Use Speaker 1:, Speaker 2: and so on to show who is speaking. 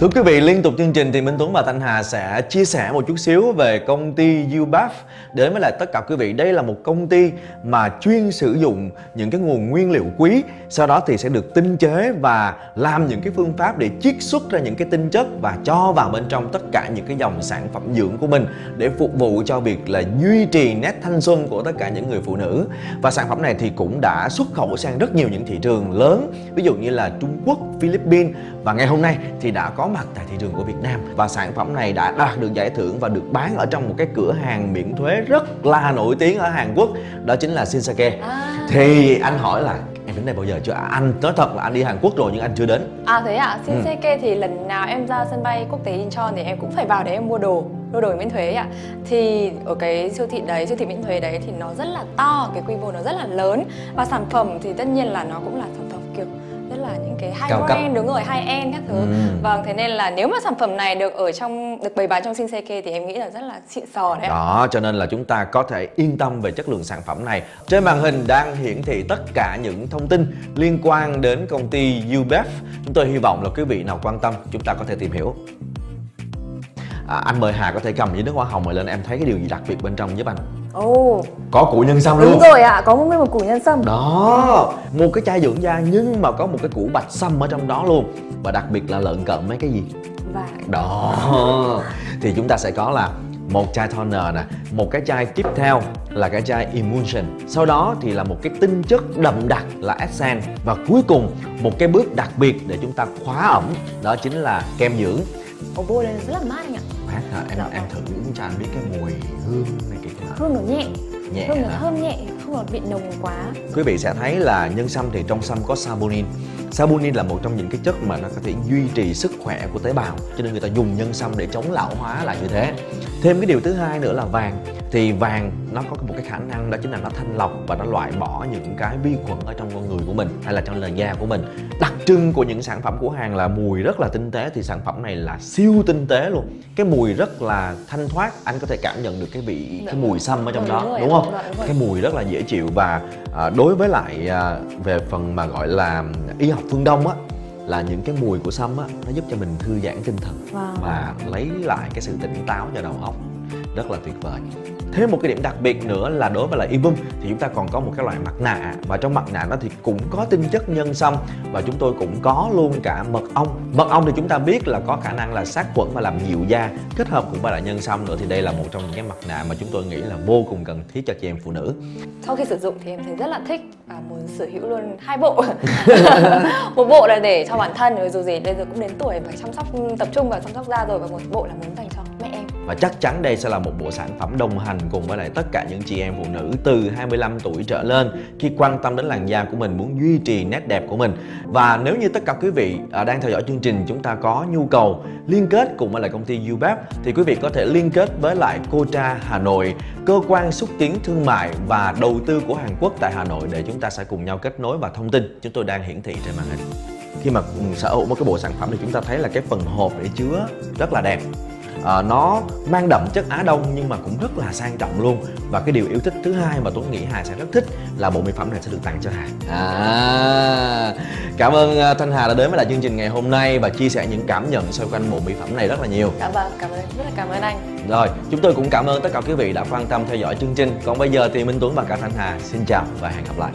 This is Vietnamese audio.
Speaker 1: Thưa quý vị, liên tục chương trình thì Minh Tuấn và Thanh Hà sẽ chia sẻ một chút xíu về công ty UBAF đến với lại tất cả quý vị. Đây là một công ty mà chuyên sử dụng những cái nguồn nguyên liệu quý, sau đó thì sẽ được tinh chế và làm những cái phương pháp để chiết xuất ra những cái tinh chất và cho vào bên trong tất cả những cái dòng sản phẩm dưỡng của mình để phục vụ cho việc là duy trì nét thanh xuân của tất cả những người phụ nữ. Và sản phẩm này thì cũng đã xuất khẩu sang rất nhiều những thị trường lớn, ví dụ như là Trung Quốc, Philippines và ngày hôm nay thì đã có mặt tại thị trường của Việt Nam. Và sản phẩm này đã đạt được giải thưởng và được bán ở trong một cái cửa hàng miễn thuế rất là nổi tiếng ở Hàn Quốc đó chính là Shinsake
Speaker 2: À.
Speaker 1: thì anh hỏi là em đến đây bao giờ chưa? À, anh nói thật là anh đi Hàn Quốc rồi nhưng anh chưa đến.
Speaker 2: À thế ạ,
Speaker 1: Ừ.
Speaker 2: Shinseke thì lần nào em ra sân bay quốc tế Incheon thì em cũng phải vào đấy em mua đồ mua đồ miễn thuế ạ. Thì ở cái siêu thị đấy siêu thị miễn thuế đấy thì nó rất là to cái quy mô nó rất là lớn. Và sản phẩm thì tất nhiên là nó cũng là sản là những cái high
Speaker 1: Cao cấp.
Speaker 2: brand đúng rồi high end các thứ
Speaker 1: Ừ.
Speaker 2: vâng thế nên là nếu mà sản phẩm này được ở trong được bày bán trong Shinseke thì em nghĩ là rất là xịn sò đấy
Speaker 1: Đó, cho nên là chúng ta có thể yên tâm về chất lượng sản phẩm này. Trên màn hình đang hiển thị tất cả những thông tin liên quan đến công ty UBEF. Chúng tôi hy vọng là quý vị nào quan tâm chúng ta có thể tìm hiểu. À, anh mời Hà có thể cầm với nước hoa hồng này lên em thấy cái điều gì đặc biệt bên trong giúp anh.
Speaker 2: Ồ,
Speaker 1: Có củ nhân sâm luôn.
Speaker 2: đúng rồi ạ, có một nguyên một củ nhân sâm.
Speaker 1: Đó, một cái chai dưỡng da nhưng mà có một cái củ bạch sâm ở trong đó luôn. Và đặc biệt là lợn cận mấy cái gì?
Speaker 2: và
Speaker 1: Đó. Thì chúng ta sẽ có là một chai toner nè Một cái chai tiếp theo là cái chai emulsion. Sau đó thì là một cái tinh chất đậm đặc là essence. Và cuối cùng một cái bước đặc biệt để chúng ta khóa ẩm Đó chính là kem dưỡng
Speaker 2: ổ bôi đây rất là mát anh ạ
Speaker 1: Phát hả? Em,
Speaker 2: Dạ
Speaker 1: em
Speaker 2: vâng.
Speaker 1: thử cho anh biết cái mùi hương này kìa
Speaker 2: hương nó nhẹ.
Speaker 1: Nhẹ
Speaker 2: hương nó thơm nhẹ không còn bị nồng quá.
Speaker 1: Quý vị sẽ thấy là nhân sâm thì trong sâm có saponin Saponin là một trong những cái chất mà nó có thể duy trì sức khỏe của tế bào Cho nên người ta dùng nhân sâm để chống lão hóa là như thế. Thêm cái điều thứ hai nữa là vàng Thì vàng nó có một cái khả năng đó chính là nó thanh lọc và nó loại bỏ những cái vi khuẩn ở trong con người của mình Hay là trong làn da của mình Đặc trưng của những sản phẩm của hàng là mùi rất là tinh tế Thì sản phẩm này là siêu tinh tế luôn Cái mùi rất là thanh thoát Anh có thể cảm nhận được cái vị, cái mùi sâm ở trong
Speaker 2: Ừ,
Speaker 1: đó
Speaker 2: đúng rồi,
Speaker 1: đúng
Speaker 2: đúng
Speaker 1: không?
Speaker 2: rồi, đúng rồi.
Speaker 1: Cái mùi rất là dễ chịu và à, đối với lại à, về phần mà gọi là y học phương đông á là những cái mùi của sâm á nó giúp cho mình thư giãn tinh thần
Speaker 2: Wow.
Speaker 1: và lấy lại cái sự tỉnh táo cho đầu óc rất là tuyệt vời. Thêm một cái điểm đặc biệt nữa là đối với lại Ibum, thì chúng ta còn có một cái loại mặt nạ. Và trong mặt nạ nó thì cũng có tinh chất nhân sâm. Và chúng tôi cũng có luôn cả mật ong. Mật ong thì chúng ta biết là có khả năng là sát khuẩn và làm dịu da, kết hợp cùng với lại nhân sâm nữa. Thì đây là một trong những cái mặt nạ mà chúng tôi nghĩ là vô cùng cần thiết cho chị em phụ nữ.
Speaker 2: Sau khi sử dụng thì em thấy rất là thích và muốn sở hữu luôn hai bộ. Một bộ là để cho bản thân, rồi dù gì, bây giờ cũng đến tuổi phải chăm sóc, tập trung vào chăm sóc da rồi. Và một bộ là muốn dành cho mẹ em.
Speaker 1: Và chắc chắn đây sẽ là một bộ sản phẩm đồng hành cùng với lại tất cả những chị em phụ nữ từ 25 tuổi trở lên khi quan tâm đến làn da của mình, muốn duy trì nét đẹp của mình. Và nếu như tất cả quý vị à, đang theo dõi chương trình chúng ta có nhu cầu liên kết cùng với lại công ty UBEP thì quý vị có thể liên kết với lại Cotra Hà Nội, cơ quan xúc tiến thương mại và đầu tư của Hàn Quốc tại Hà Nội để chúng ta sẽ cùng nhau kết nối và thông tin. Chúng tôi đang hiển thị trên màn hình. Khi mà ừ, sở hữu một cái bộ sản phẩm thì chúng ta thấy là cái phần hộp để chứa rất là đẹp. Ờ, nó mang đậm chất Á Đông nhưng mà cũng rất là sang trọng luôn. Và cái điều yêu thích thứ hai mà Tuấn nghĩ Hà sẽ rất thích là bộ mỹ phẩm này sẽ được tặng cho Hà à, cảm ơn ờ, Thanh Hà đã đến với lại chương trình ngày hôm nay và chia sẻ những cảm nhận xoay quanh bộ mỹ phẩm này rất là nhiều.
Speaker 2: Dạ vâng cảm ơn rất là cảm ơn anh.
Speaker 1: Rồi chúng tôi cũng cảm ơn tất cả quý vị đã quan tâm theo dõi chương trình. Còn bây giờ thì Minh Tuấn và cả Thanh Hà xin chào và hẹn gặp lại